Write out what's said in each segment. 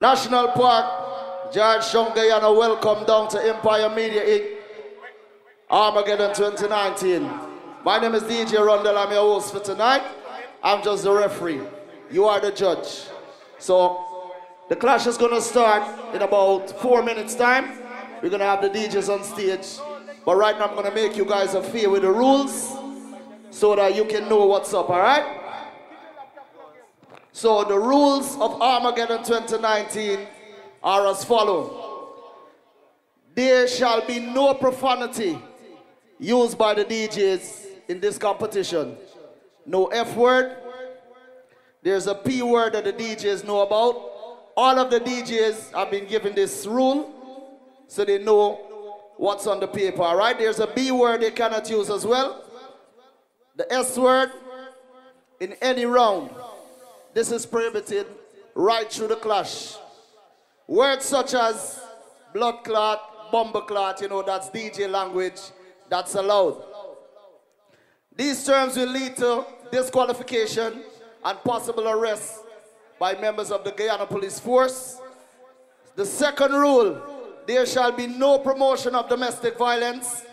National Park, Georgetown Guyana, welcome down to Empire Media Inc. Armageddon 2019. My name is DJ Rundle, I'm your host for tonight. I'm just the referee. You are the judge. So, the clash is gonna start in about four minutes time. We're gonna have the DJs on stage. But right now I'm gonna make you guys a feel with the rules so that you can know what's up, alright? So the rules of Armageddon 2019 are as follow. There shall be no profanity used by the DJs in this competition. No F word. There's a P word that the DJs know about. All of the DJs have been given this rule so they know what's on the paper, all right? There's a B word they cannot use as well. The S word in any round. This is prohibited right through the clash. Words such as blood clot, bomber clot, you know, that's DJ language, that's allowed. These terms will lead to disqualification and possible arrest by members of the Guyana Police Force. The second rule, there shall be no promotion of domestic violence,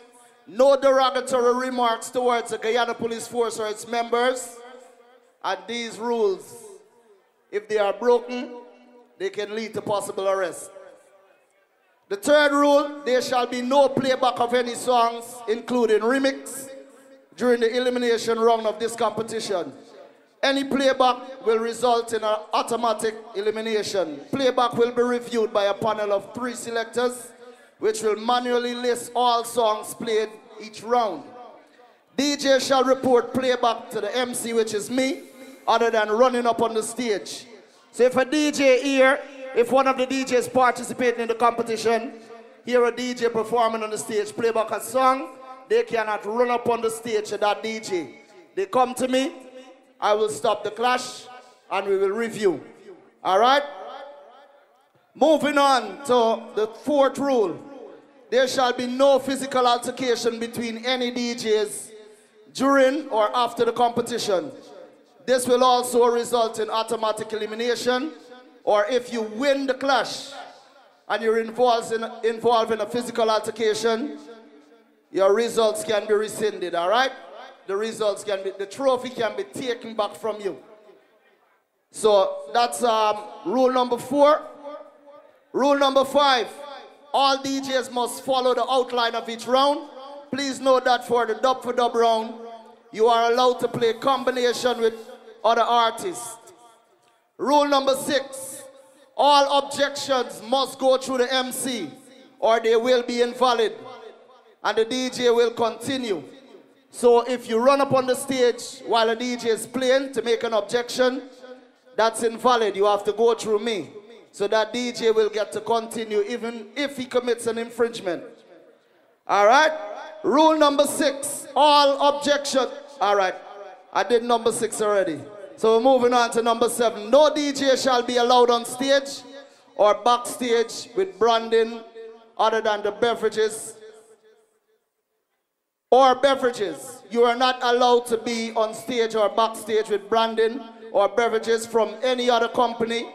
no derogatory remarks towards the Guyana Police Force or its members, and these rules if they are broken, they can lead to possible arrest. The third rule, there shall be no playback of any songs, including remix, during the elimination round of this competition. Any playback will result in an automatic elimination. Playback will be reviewed by a panel of three selectors, which will manually list all songs played each round. DJ shall report playback to the MC, which is me, other than running up on the stage. So if a DJ here, if one of the DJs participating in the competition, hear a DJ performing on the stage, play back a song, they cannot run up on the stage to that DJ. They come to me, I will stop the clash, and we will review. All right? Moving on to the fourth rule. There shall be no physical altercation between any DJs during or after the competition. This will also result in automatic elimination, or if you win the clash and you're involved in, involved in a physical altercation, your results can be rescinded, all right? The results can be, the trophy can be taken back from you. So that's um, rule number four. Rule number five, all DJs must follow the outline of each round. Please note that for the dub for dub round, you are allowed to play combination with other artists. Rule number six, all objections must go through the MC or they will be invalid and the DJ will continue. So if you run up on the stage while a DJ is playing to make an objection, that's invalid. You have to go through me. So that DJ will get to continue even if he commits an infringement. All right? Rule number six, all objections. All right. I did number six already. So we're moving on to number seven. No DJ shall be allowed on stage or backstage with branding other than the beverages or beverages. You are not allowed to be on stage or backstage with branding or beverages from any other company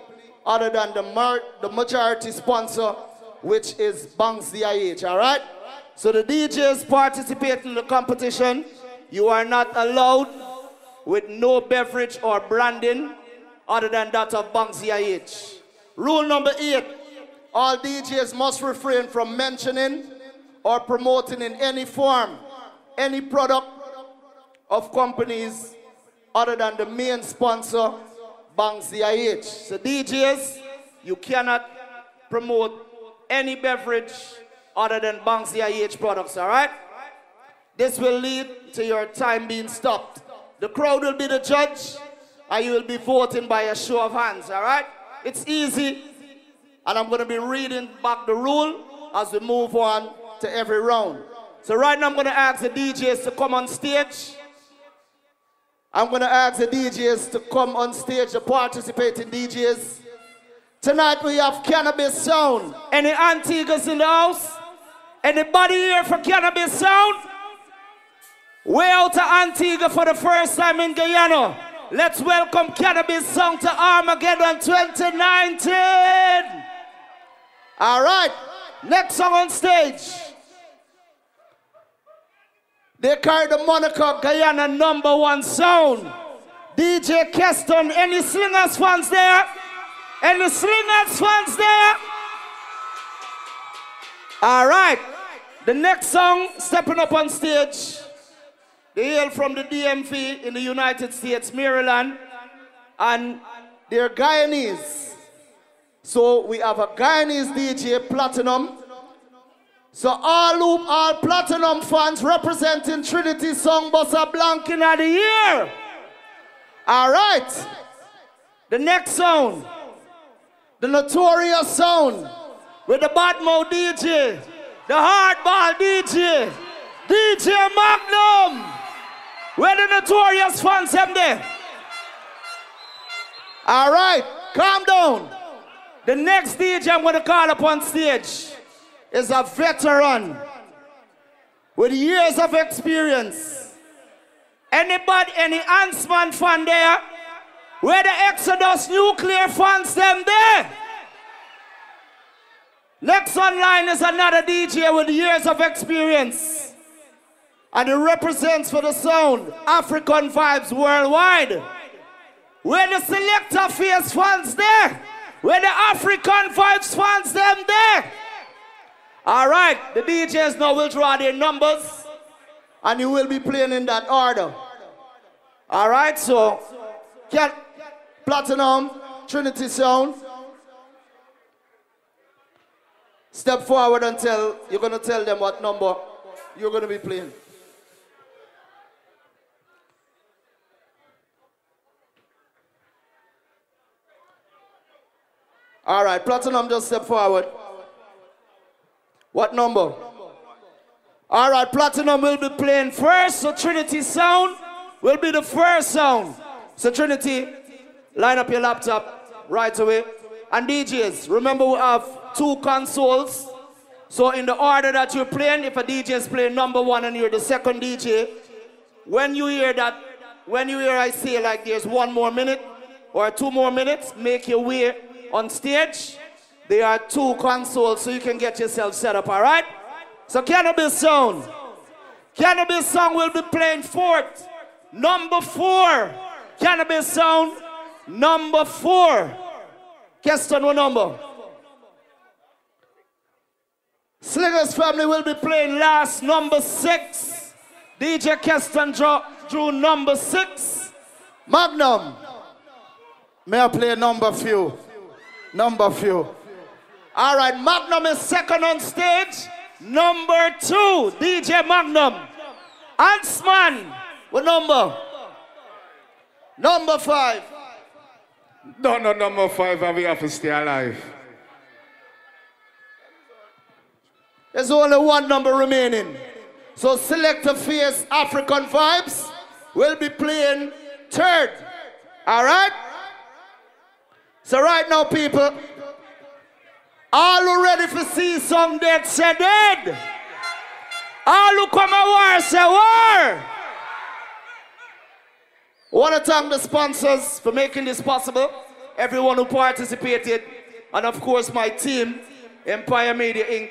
other than the, the majority sponsor, which is Banks DIH, all right? So the DJs participating in the competition, you are not allowed with no beverage or branding other than that of Banks DIH. Rule number eight, all DJs must refrain from mentioning or promoting in any form any product of companies other than the main sponsor, Banks DIH. So DJs, you cannot promote any beverage other than Banks DIH products, all right? This will lead to your time being stopped. The crowd will be the judge, and you will be voting by a show of hands, all right? It's easy, and I'm going to be reading back the rule as we move on to every round. So right now I'm going to ask the DJs to come on stage. I'm going to ask the DJs to come on stage, the participating DJs. Tonight we have Cannabis Sound. Any Antiguas in the house? Anybody here for Cannabis Sound? Way out to Antigua for the first time in Guyana. Let's welcome Cannabis Sound to Armageddon 2019. All right. Next song on stage. They carry the moniker Guyana number one sound. DJ Keston, any Slingers fans there? Any Slingers fans there? All right. The next song, stepping up on stage, they hail from the DMV in the United States, Maryland, and they're Guyanese. So we have a Guyanese DJ, Platinum. So all loop, all Platinum fans representing Trinity Sound Bossa Blanking of the year. All right. The next sound, the notorious sound with the Batmo DJ, the hardball DJ, DJ Magnum. Where the notorious fans them there? All right, calm down. The next DJ I'm going to call up on stage is a veteran with years of experience. Anybody, any Huntsman fan there? Where the Exodus nuclear fans them there? Next online is another DJ with years of experience. And it represents for the sound African vibes worldwide. Where the selector face fans there? Where the African vibes fans them there? All right, the DJs now will draw their numbers and you will be playing in that order. All right, so get Platinum, Trinity Sound. Step forward and tell, you're going to tell them what number you're going to be playing. All right, Platinum, just step forward. What number? All right, Platinum will be playing first, so Trinity Sound will be the first sound. So Trinity, line up your laptop right away. And DJs, remember we have two consoles. So in the order that you're playing, if a DJ is playing number one and you're the second DJ, when you hear that, when you hear I say like there's one more minute or two more minutes, make your way on stage. There are two consoles so you can get yourself set up, all right? So Cannabis Sound. Cannabis Sound will be playing fourth. Number four. Cannabis Sound. Number four. Keston, what number? Slingers family will be playing last, number six. DJ Keston drew, drew number six. Magnum. May I play number few? Number few. All right, Magnum is second on stage. Number two, DJ Magnum. Huntsman, what number? Number five. No, no, number five, and we have to stay alive. There's only one number remaining. So select a face African vibes will be playing third. All right? So right now, people, all who ready for see some dead say dead. All who come a war say war. Want to thank the sponsors for making this possible. Everyone who participated. And of course my team, Empire Media Inc.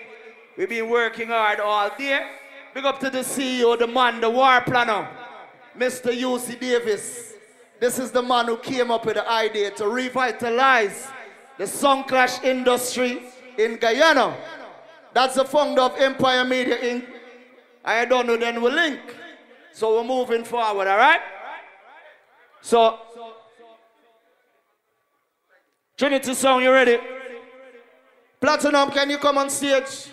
We've been working hard all day. Big up to the CEO, the man, the war planner, Mr. UC Davis. This is the man who came up with the idea to revitalize the Sound Clash industry in Guyana. That's the founder of Empire Media Inc. I don't know, then we'll link. So we're moving forward, all right? So, Trinity Sound, you ready? Platinum, can you come on stage?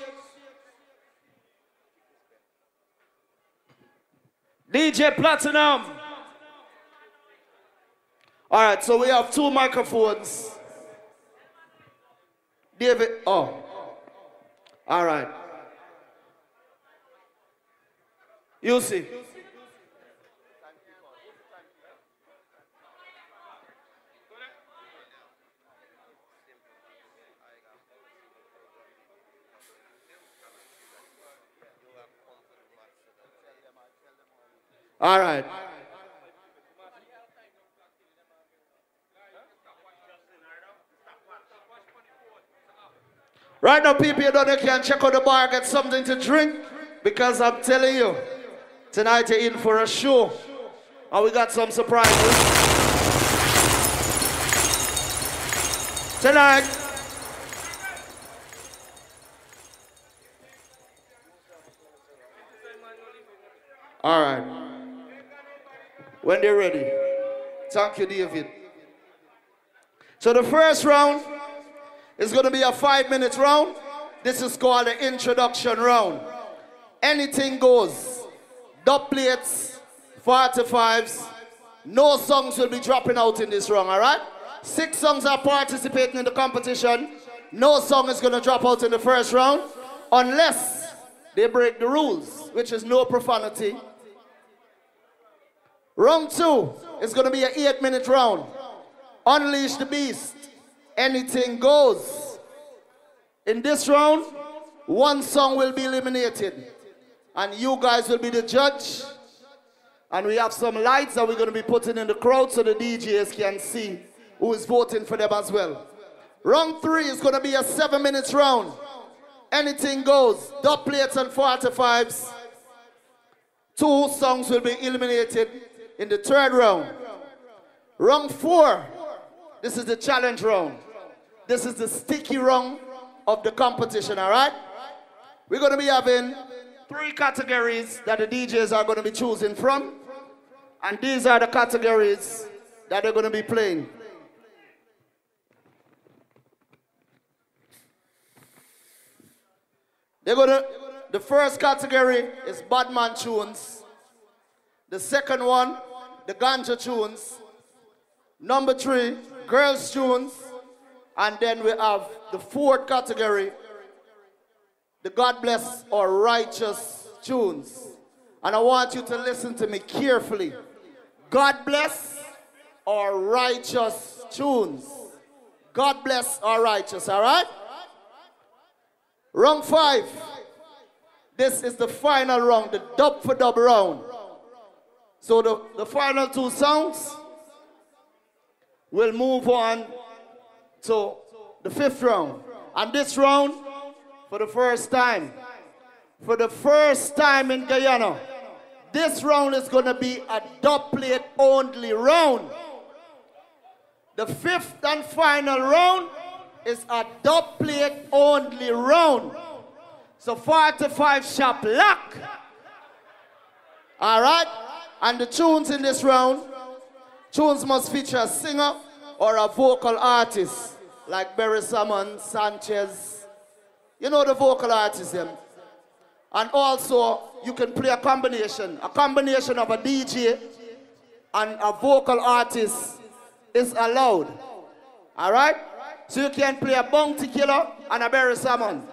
DJ Platinum. All right, so we have two microphones. David, oh. All right. You see. All right. Right now, people, you don't you can check out the bar, get something to drink. Because I'm telling you, tonight you're in for a show. And we got some surprises. Tonight, All right. When they're ready. Thank you, David. So the first round is going to be a five minute round. This is called the introduction round. Anything goes. Dub plates, 45s. No songs will be dropping out in this round, all right? Six songs are participating in the competition. No song is going to drop out in the first round unless they break the rules, which is no profanity, Round two is going to be an eight minute round. Unleash the beast. Anything goes. In this round, one song will be eliminated. And you guys will be the judge. And we have some lights that we're going to be putting in the crowd so the DJs can see who is voting for them as well. Round three is going to be a seven minutes round. Anything goes. Dub plates and 45s. Two songs will be eliminated in the third round. Round four, this is the challenge round. This is the sticky round of the competition, all right? We're going to be having three categories that the DJs are going to be choosing from. And these are the categories that they're going to be playing. They're going to, the first category is Badman tunes. The second one the ganja tunes. Number three, girls tunes. And then we have the fourth category, the God bless or righteous tunes. And I want you to listen to me carefully. God bless or righteous tunes. God bless or righteous, all right? Round five. This is the final round, the dub for dub round. So the, the final two songs will move on to the fifth round. And this round, for the first time, for the first time in Guyana, this round is going to be a dub plate only round. The fifth and final round is a dub plate only round. So 45 sharp luck. All right? And the tunes in this round, tunes must feature a singer or a vocal artist, like Beres Hammond, Sanchez. You know the vocal artists, them. And also, you can play a combination. A combination of a DJ and a vocal artist is allowed. All right? So you can play a Bounty Killer and a Beres Hammond.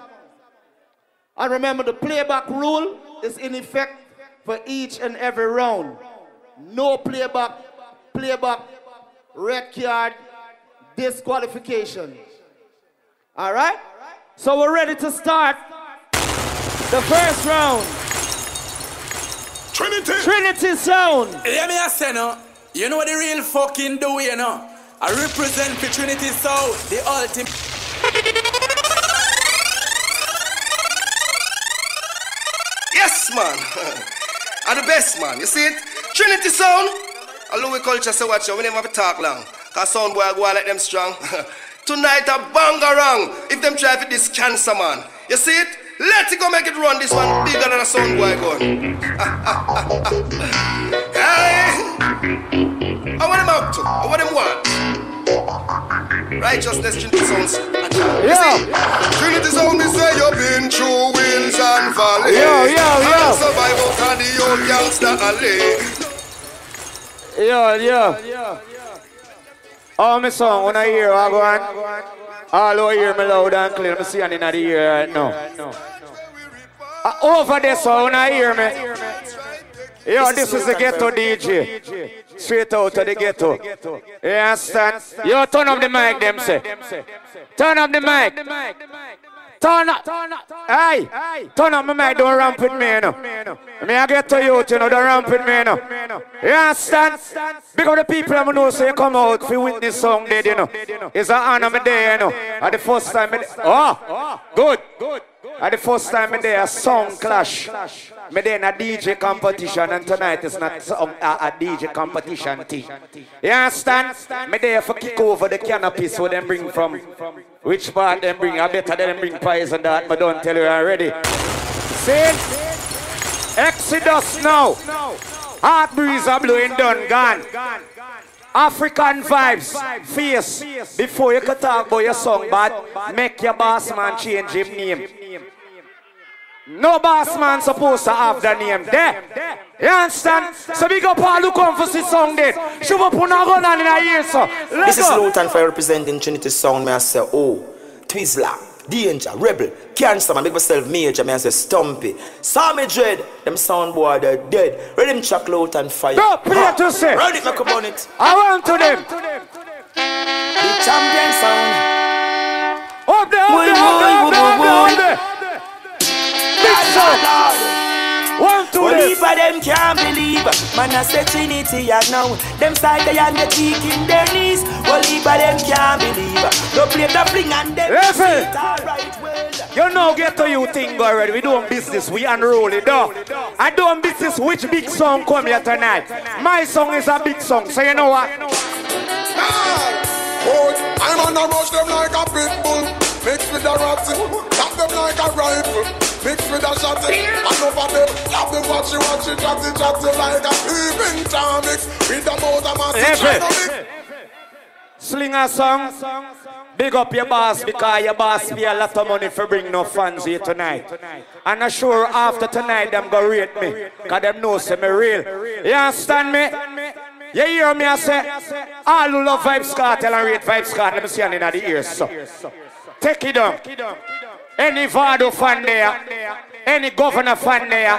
And remember, the playback rule is in effect for each and every round. No playback, playback, red card, disqualification. All right? So we're ready to start the first round. Trinity. Trinity sound. Hear me I say no. You know what the real fucking do, you know? I represent for Trinity Sound, the ultimate. Yes, man. Are the best, man. You see it? Trinity Sound. A Louis culture, so watch out. We never have to talk long. Cause sound boy, I go on like them strong. Tonight, a bangarang. If them try for this cancer, man. You see it? Let it go make it run. This one bigger than a sound boy gun. hey. I want them up to. I want them want. Righteousness, Trinity Sounds. Yeah. Trinity Sound, me say you've been through winds and valleys. Yo, yo, yo. And survive out of the old gangster alley. Yeah, yeah. Oh, my song, when I hear I go on, all over here, me loud and clear, me see in the ear right now. Over there, so when I hear me, yo, this is the ghetto DJ. Straight out of the ghetto. You understand? Yo, turn up the mic, them say. Turn up the mic. Turn up. Hey, turn up my mic, don't ramp with me, you know. Me I get to you, you know, don't ramp with me, know. You understand? Because the people I know say come out for witness song dead, you know. It's an honor me there, you know. At the first time, oh, good, good. At the first time me there, a song clash. Me there in a DJ competition, and tonight is not song, a, a DJ competition thing. You understand? Me there for kick over the canopy so them bring from which part them bring. I better them bring pies and that, but don't tell you already. See? Exodus now. Heart breeze are blowing done, gone. African vibes, face. Before you can talk about your song, but make your boss man change his name. No boss man supposed to have the name there. You understand? So big up all who come for this song there. Shove up on a gun and in a ear, so. This is go. Luton for representing Trinity Sound. May I say, oh, Twizzler, Danger, Rebel, Cancer, man, make myself major, may I say, Stumpy, Sammy Dread, them sound boy, they're dead. Ready them chuck Luton fire. Go, play to say. Ready, make up on it. I want to them. The champion sound. Up there, up there, up there, up there, up there. Big sound. One, two, Well, them. if them can't believe, man, I say Trinity, and now them side they and the cheek in their knees. Well, if of them can't believe, don't play the fling and them. Listen. sit alright, well. You know, get to you thing already. We doing business. We unroll it though. I doing business. Which big song come here tonight? My song is a big song. So you know what? Boy, oh, I'm on a rush them like a pit bull Mixed with a ratty Tap them like a rifle Mixed with a shotty And over them Love them watchy watchy Chatty chatty like a peeping Tom mix With a mouth of massive. Sling a song. Big up your boss because your boss pay a lot of money for bring no fans here tonight. And I'm sure after tonight them go rate me. Cause them know say me real. You understand me? You hear me I say, all who love Vybz Kartel and rate Vybz Kartel, let me see you in the ears. So. Take it up. Any Vado fan there, any governor fan there,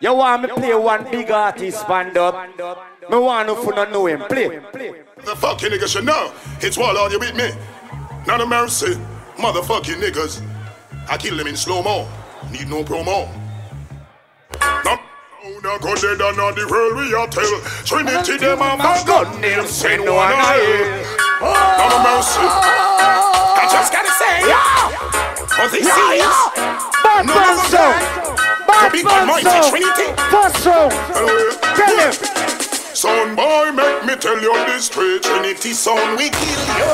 you want me play one big artist band up? Me want you to know him. Play. The fucking niggas should know It's wall on you with me Not a mercy Motherfucking niggas I kill them in slow-mo Need no promo Now Now go dead and the world we are tell Trinity them a my gun say no one I Not a mercy I just gotta say For this is Bad No, man no, song. Bad big man almighty. Trinity. First song. Tell him. Son boy, make me tell you this straight Trinity son, we kill you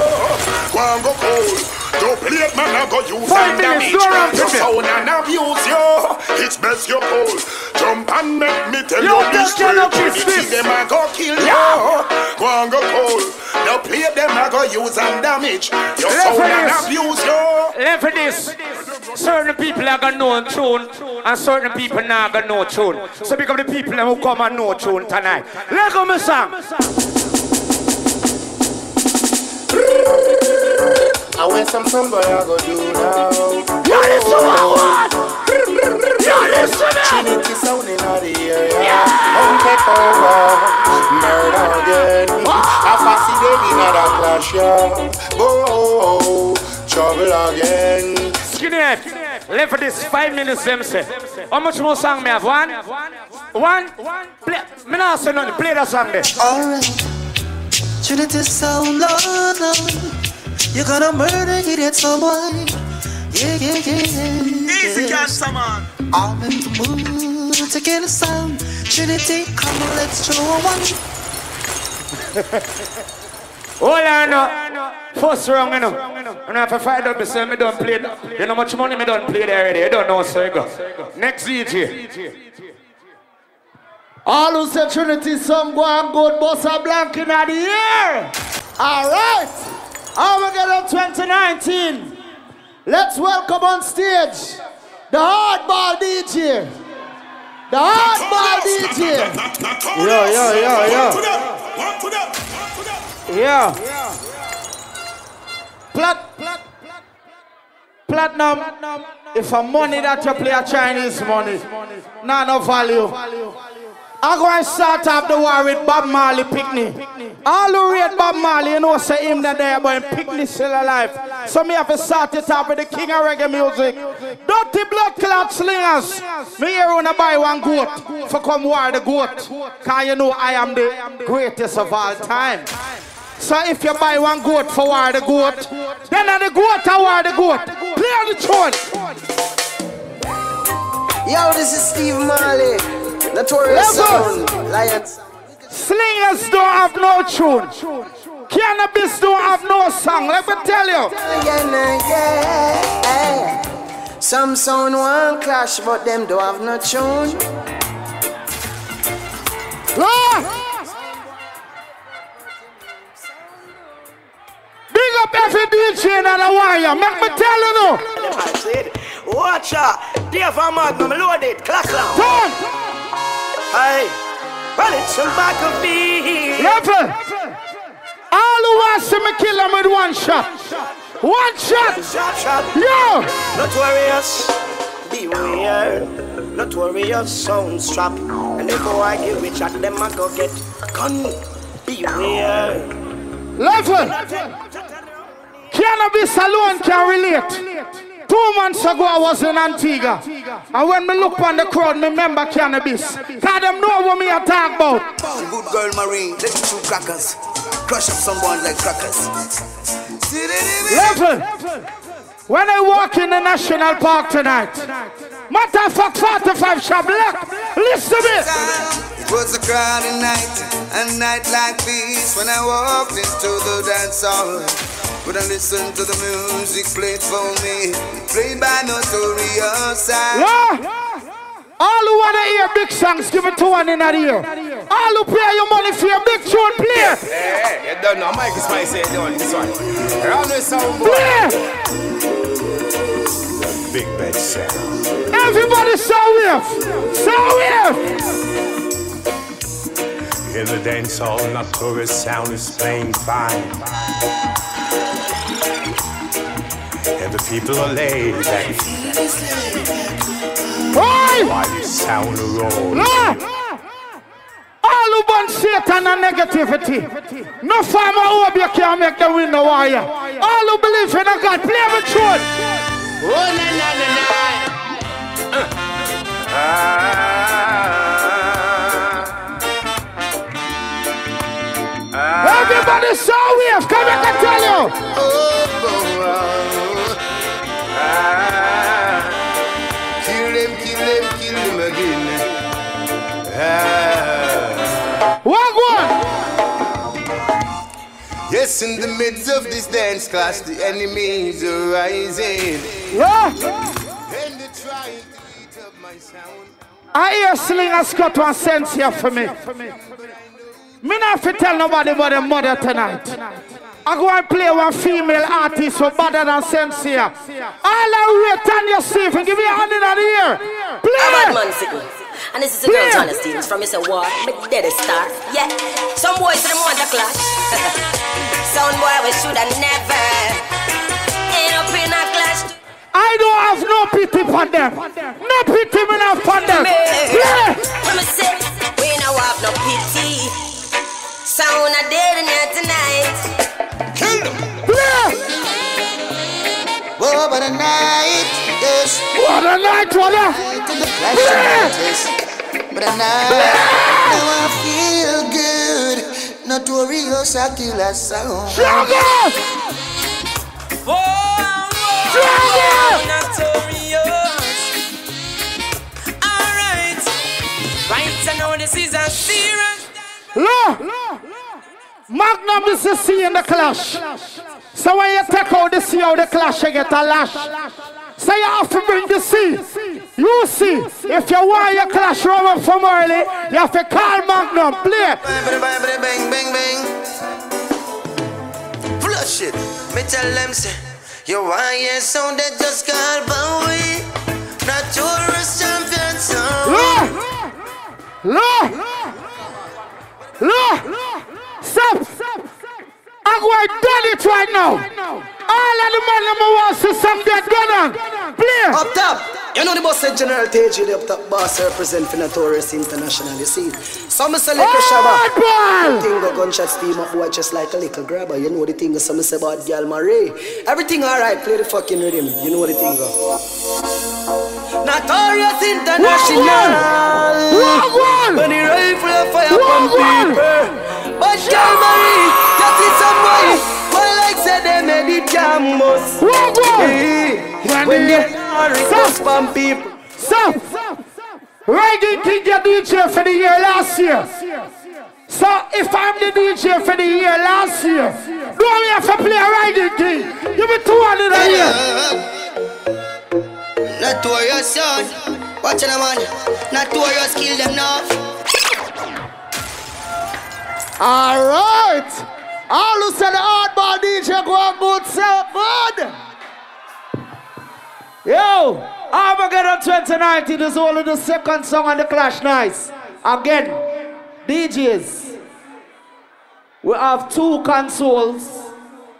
Go and go cold. Don't play it, man, I go use Five and damage Your sound and abuse you It's best you cold. Jump and make me tell Yo, you this straight Trinity, them I go kill you Go and go cold. Don't play them I go use and damage. Your sound and abuse you Left for this. Certain people are gonna know tune, and certain people not gonna know tune. So because the people who come and know tune tonight. Let go me song. I went some some boy I go do now. You listen to what? You listen to Trinity sound in the area. Home take over, murder again. I fancy them in a clash, yeah. Oh, trouble again. Skinhead. Left for this five minutes them say. How much more song me have? One? One? Play. Me not say nothing. Play that song there. Alright, Trinity sound, Lord, Lord. You gonna murder, you did someone. Yeah, yeah, yeah, yeah. Easy cancer, man. I'm in the mood to get a sound. Trinity, come on, let's throw one. Hold on now. First round, you know. And if I fight up, say me don't play. You know much money me don't play there already. You don't know, so you go. Next DJ. All who say Trinity some go and good Bossa Blank in the air. All right. How we get up 2019? Let's welcome on stage the hardball DJ. The hardball DJ. Yo, yo, yo, yo. Them Yeah. Plat, plat, platinum. If a money that you play a Chinese money, not no value. I go and start up the war with Bob Marley Pickney. All who read Bob Marley, you know, say him that there, but Pickney still alive. So me have to start it off with the king of reggae music. Dirty blood clot slingers. Me here wanna buy one goat for come war the goat. Cause you know I am the greatest of all time. So if you buy one goat for war the goat, then the goat I war the goat. Play on the tune. Yo, this is Steve Marley. Notorious Sound. Lions. Slingers don't have no tune. Cannabis don't have no song. Let me tell you. Yeah. Some sound one clash, but them don't have no tune. Ah! Big up every DJ in the wire. Make me tell you now. Watch out. Dear for Magnum, load it. Clack down. Turn. Hey. Well, it's some back of me. Level. All who wants to me kill them with one shot. One shot. Shot, shot. Yo. Notorious. Beware. Notorious sound strap. And if I get rich at them, I go get gun. Beware. Level. Cannabis alone can relate. Two months ago, I was in Antigua. And when me look on the crowd, me remember cannabis. Cause them know what me I talk about. Good girl Marine, let me two crackers. Crush up some bones like crackers. Level. When I walk in the national park tonight, matter of fact, 45 shop look, listen to me. It was a crowded night, a night like this when I walked into the dance hall. When I listened to the music played for me, played by Notorious. Yeah. All who wanna hear big songs, give it to one in that ear. All who pay your money for your big tune, play. Hey, you don't know. Mike is my say this one. Round the sound boy. Play. Big bed sound. Everybody so with. So with. In the dance hall, notorious sound is playing fine. And the people are laid back Hey! while you sound roll. Lord. All who burn Satan and negativity. No farmer over you can make the win the wire. All who believe in a God, play the tune. Oh, na, na, na, na. Ah. Everybody so wave. Come here, I tell you. Kill them, kill them, kill them again. One, one. Yes, in the midst of this dance class, the enemies are rising. Yeah. And they try to eat up my sound. I hear Slinger Scott one sense here for me. Me not fi tell nobody about the mother tonight. I go and play one female artist who better than here. All I wait on you see if you give me a hand in the ear. Play. bad man sickle. And this is the girl Yeah. Johnny Stevens from Mr. War, me dead star. Yeah, some boys them want a clash. some boy we shoulda never end up in a clash. I don't have no pity for them. No pity me not for them. Play. When me say we no have no pity. Sound a dead in here tonight. Kill them. Play. Whoa, but a night, yes. What a night, what a. To the. But a night, now I feel good. Notorious oh, a killer sound. Stronger. Stronger. Notorious. Alright. Right, I know this is a serious. Look. Magnum is the C in the clash. So when you take out the C out the clash, you get a lash. So you have to bring the C. You see, if you want your clash rubber from early, you have to call Magnum. Play. Bang, bang, bang. Flush it. Me tell them say, you want your sound that just call Bowie. Notorious champion sound. Look. Look. Look. Stop. I'm going to done it right now. All of the man them want to see some dead gun on. Play. Up top. You know the boss said General TG, the up top boss represent for Notorious International, you see. Some say like a shabba. The thing go gunshot steam up boy just like a little grabber. You know the thing go some say about Gal Marie. Everything alright, play the fucking rhythm. You know the thing go. Notorious International. When the rifle of fire people. But Gal Marie, that is some boy. Well, like said they made it camus. When they are request from people. So, Reggae King get DJ for the year last year. So if I'm the DJ for the year last year, do I have to play a Reggae King? Give me 200 a year. Notorious son, watch it man. Notorious kill them now. All right. All who said the hardball DJ go on good, so good. Yo, Armageddon 2019 is only the second song on the Clash Nice. Again, DJs, we have two consoles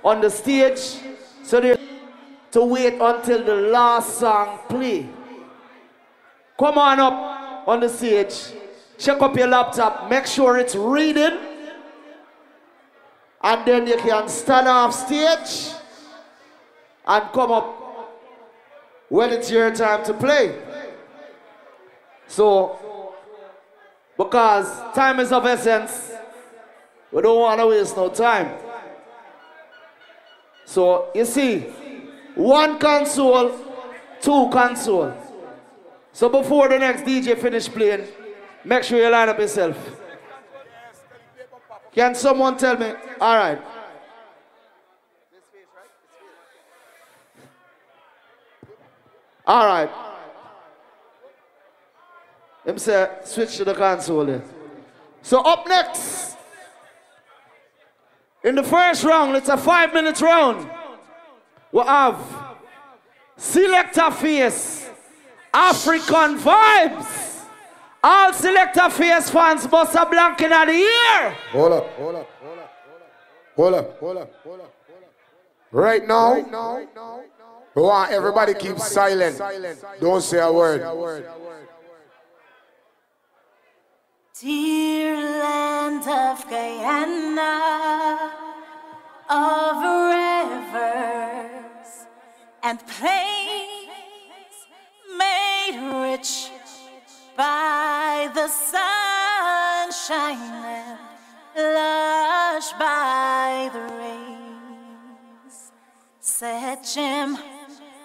on the stage, so they to wait until the last song play. Come on up on the stage, check up your laptop, make sure it's reading, and then you can stand off stage and come up when it's your time to play. So, because time is of essence, we don't want to waste no time. So, you see, one console, two console. So before the next DJ finish playing, make sure you line up yourself. Can someone tell me? All right. All right. Him say switch to the console. So up next, in the first round, it's a five minute round. We have Selector Face, African Vibes. All Selector Face fans bust a blank in the ear. Hold up, hold up, hold up, hold up, hold up, hold up. Right now, we want everybody keep silent. Don't say a word. Dear land of Guyana, of rivers and plains made rich by the sunshine and lush by the rains. Said Jim,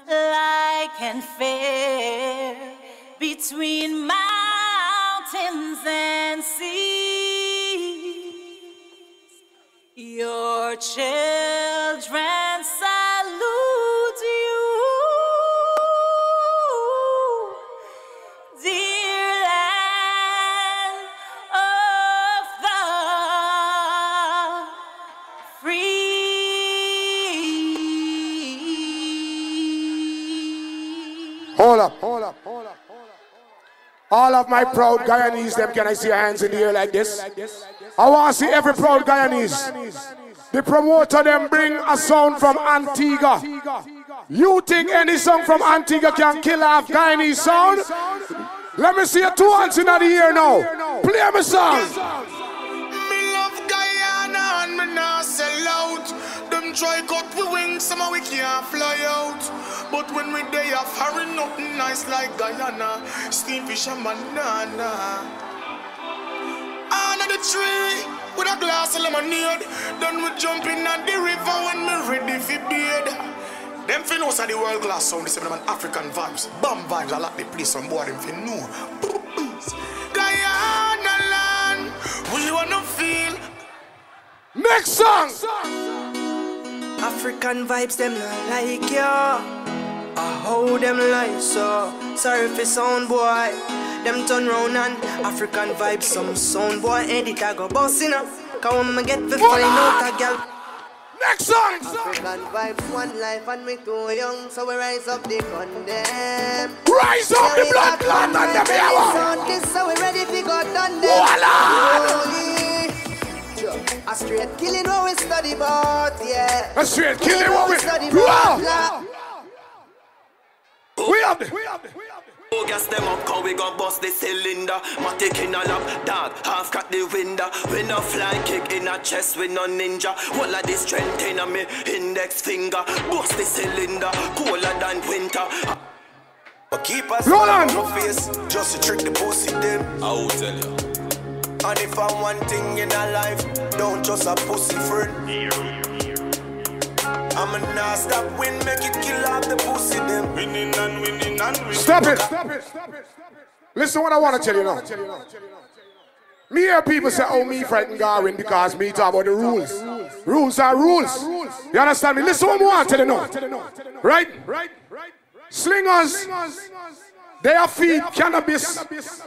like and fair between mountains and seas. Your children up, hold up, hold up. All of my proud Guyanese, them, can I see your hands in the air like this? I want to see every proud Guyanese. The promoter them bring a sound from Antigua. You think any song from Antigua can kill off Guyanese sound? Let me see your two hands in the air now. Play me song. Try cut we wings, somehow we can't fly out. But when we day off, hurry nothing nice like Guyana. Steam fish and banana. Under the tree with a glass of lemonade. Then we jump in at the river when we ready for bed. Them fi know say the world class sound, this is them African vibes. Bomb vibes, I like the place, some boy them fi know. Guyana land, we wanna feel. Next song. African vibes, them not like ya. I hold them like so. Sorry for sound boy. Them turn round and African vibes, some sound boy edit I go bossing up. Come and get the find out a gal. Next song. African vibes, one life, and we too young, so we rise up the condemn. Rise up the blood clot and the. This so we ready for God done them. Voila. Holy. A straight killing what we study about, yeah. A straight killing what we- study Wow. about. We have the. Oh, gas them up, cause we gon' bust the cylinder. Matic in a lap, dog, half crack the window. We no fly kick in a chest, we no ninja. All of the strength in a me index finger. Bust the cylinder, colder than winter. But keep us Roll on. no face, just to trick the pussy them. I will tell you. And if I'm one thing in a life, don't just a pussy friend. I'ma not stop win, make it kill off the pussy them. Winning and winning and winning. Stop it. Listen what I want to tell you now. Me hear people say, oh, me frighten Garwin because me talk about the rules. Rules are rules. You understand me? Listen what I want to tell you now. Right? Slingers, they are feed cannabis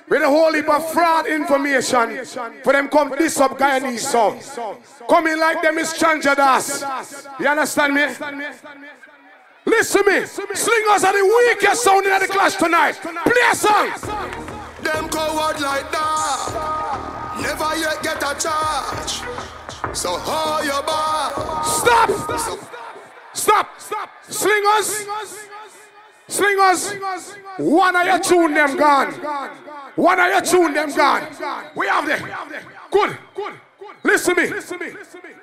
with a whole heap of fraud information for them come this up Guyanese song. Coming like them is Chanjadas. You understand me? Listen to me. Slingers are the weakest sound in the clash tonight. Play a song. Them coward like that. Never yet get a charge. So hold your bar. Stop! Stop! Stop! Slingers! Slingers! One of your tune them gone. One of your tune them gone. We have them. Good. Good. Listen to me.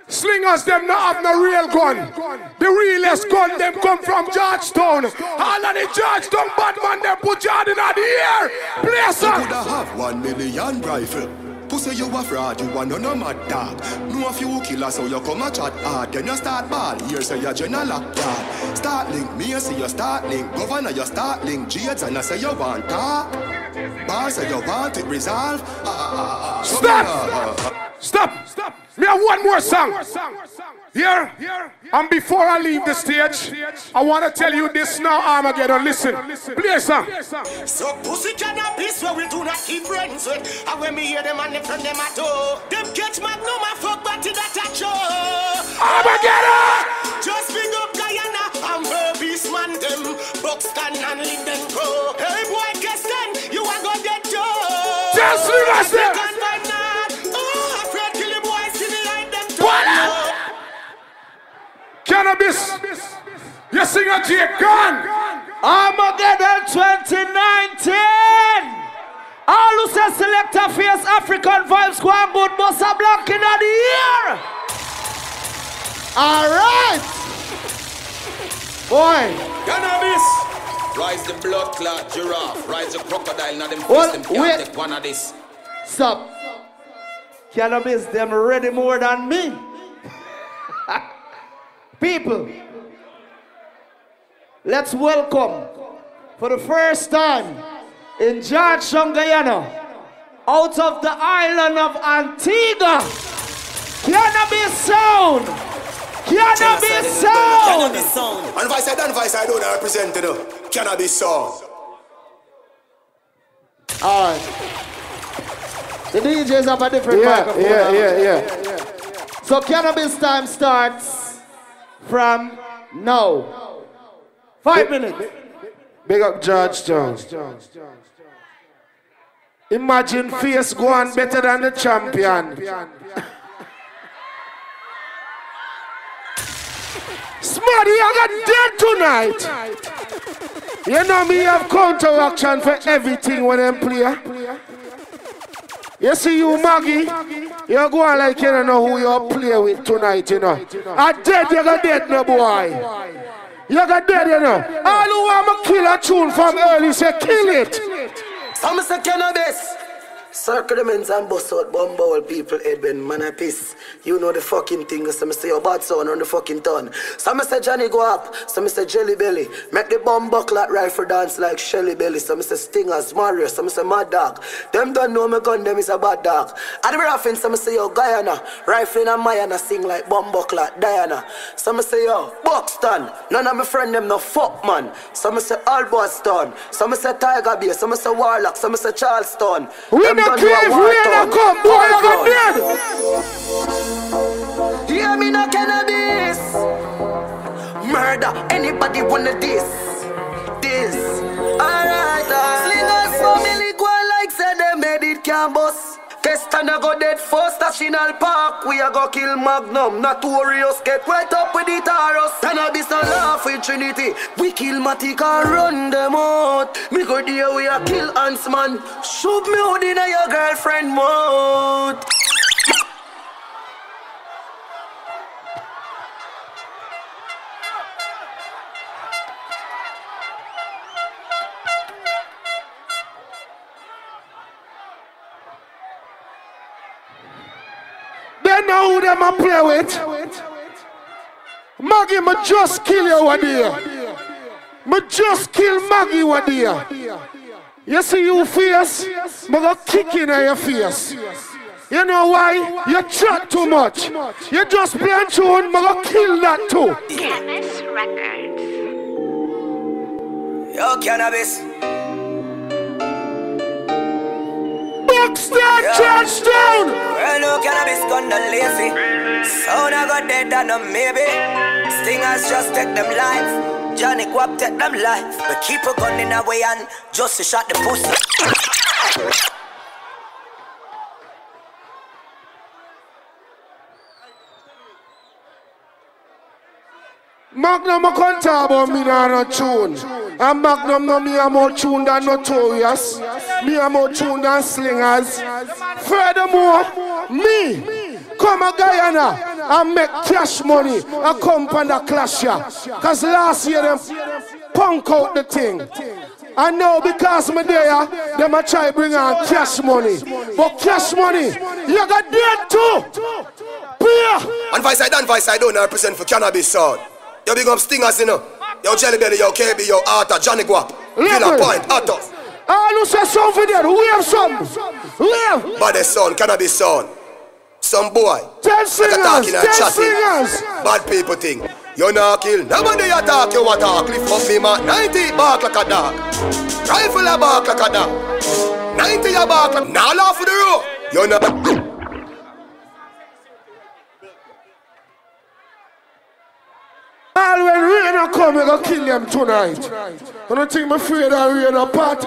Slingers them not have no real gun. The realest gun them come from Georgetown. All of the Georgetown bad man them put Jordan out the air. A You coulda have one million rifle. Pussy you a fraud, you a none of mad dog. Know a few killers, so you come a chat hard. Then you start ball, here say you general lockdown. Start link, me a say you start link. Governor you start link, Jades and I say you want talk. Bar say you want it resolve. Ah, ah, ah, ah. Stop! Stop! Stop! Me have one more song. Here, and before I leave the stage, I want to tell you this now, Armageddon. Listen, play a song. So pussy cannabis where we do not keep friends with And when me hear them and them from them at all Them catch magnum and fuck body that a show Armageddon! Just big up Guyana and Burpees man them Buxton and Linden Pro Hey boy guess then you are gonna get Joe Just leave us there. Cannabis. You sing a Jake Gun. Armageddon 2019. All who say selector face African vibes go and good boss a block in the ear. All right. Boy. Cannabis! Rise the blood clot giraffe. Rise the crocodile. Now them Well, fist them can't wait. take one of this. Stop. Cannabis, them ready more than me. People, let's welcome for the first time in Georgetown, Guyana, out of the island of Antigua, Cannabis Sound. Cannabis Sound. And vice I done, vice I don't represent it. uh, Cannabis song. All right. The DJs have a different Yeah, microphone. yeah, now. yeah, So cannabis time starts from now. Five minutes. Big up Georgetown. Imagine face go on better than the champion. Smarty, I got dead tonight. You know me have counteraction for everything when them play. You see you, Maggie, you go on like you don't know who you play with tonight, you know. I dead, you got dead, no boy. You got dead, you know. All who want me kill a tune from early, say kill it. Some say cannabis. Ends and bust out bumble people head when man a piss. You know the fucking thing. Some say your bad son on the fucking ton. Some say Johnny go up. Some say Jelly Belly. Make the bomb buckle like rifle dance like Shelly Belly. Some say Stingers, Mario. Some say Mad Dog. Them don't know me gun, them is a bad dog. And the raffin, some say yo Guyana. Rifle and Mayana sing like bomb buckle like Diana. Some say yo Buxton. None of my friend them no fuck man. Some say Alboston. Some say Tiger Bay. Some say Warlock. Some say Charleston. We Them no done care if know a we war no come, boy, got dead. Hear me no cannabis. Murder anybody wanna this. This. Alright, alright. Slingers family go like say they made it can bust. Test and I go dead first National Park. We a go kill Magnum, Notorious. Get right up with the Taurus. And laugh with Trinity. We kill Matic and run them out. Me go there, we a kill ants, man. Shoot me out in your girlfriend mouth. They know who them a play with. Maggie, me just kill you one day. Me just kill Maggie one day. You see you face, me go kick in your face. You know why? You chat too much. You just play and tune, me go kill that too. Chemist Records. Yo, cannabis. Buxton, Georgetown. Well, no cannabis gun the lazy. Sound I got dead and a maybe. Stingers just take them life. Johnny Guap take them life. But keep a gun in our way and just to shot the pussy. Magnum a can't talk about me now no tune. And Magnum no me a more tune than Notorious. Me a more tune than Slingers. Furthermore, me come a Guyana and make cash money and come on the clash ya. Cause last year them punk out the thing. I know because me there, them a try bring on cash money. But cash money, you got dead too. Beer. And vice side and vice side don't represent for cannabis sound. Yo big up stingers you know. Yo Jelly Belly, yo KB, yo Arthur, Johnny Guap, Level. Point, Otto. Ah, All who say something there, we have some. We have. Baddest sound, cannabis sound. Some boy. Ten like a singers, talking and ten chatting. singers. Bad people thing. You not kill. Nobody attack you attack. Lift up me man. 90 bark like a dog. Rifle a bark like a dog. 90 a bark like. Now laugh for the road. You not. All when rain a come, we gonna kill them tonight. I don't think I'm afraid of rain a part.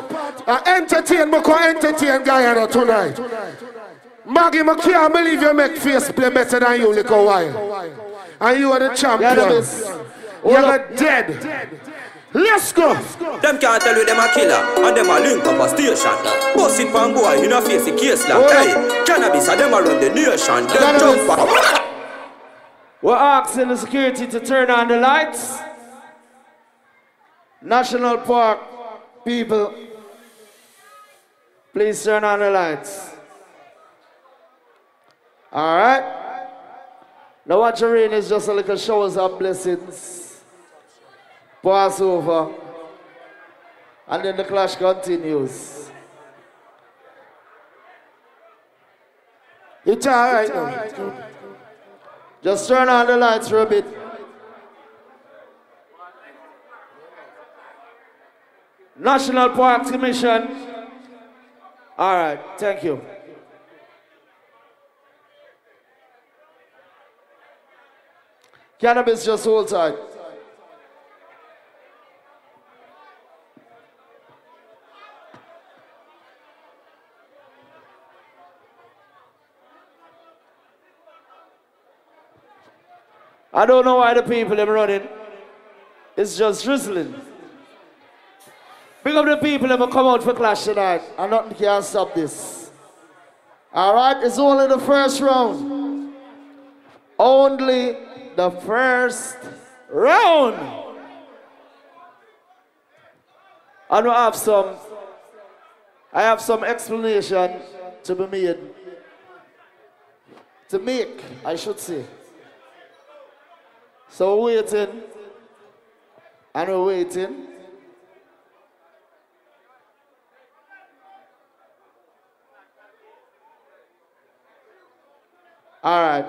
I entertain, me can entertain Guyana tonight. Maggie, I can't believe you make face play better than you little while. And you are the champion. You're not dead. Let's go. Them can't tell you them a killer and them a link up a station. Bust it pan boy, you know face the case like hey. Cannabis and them a run the nation. Them jump back. We're asking the security to turn on the lights. National Park people, please turn on the lights. All right. Now what you're in is just a little showers of blessings. Pass over. And then the clash continues. It's all right now. Just turn on the lights for a bit. National Parks Commission. All right, thank you. Cannabis, just hold tight. I don't know why the people are running. It's just drizzling. Big up the people that will come out for clash tonight, and nothing can stop this. All right, it's only the first round. Only the first round. I don't have some. I have some explanation to be made. To make, I should say. So we're waiting. And we're waiting. All right.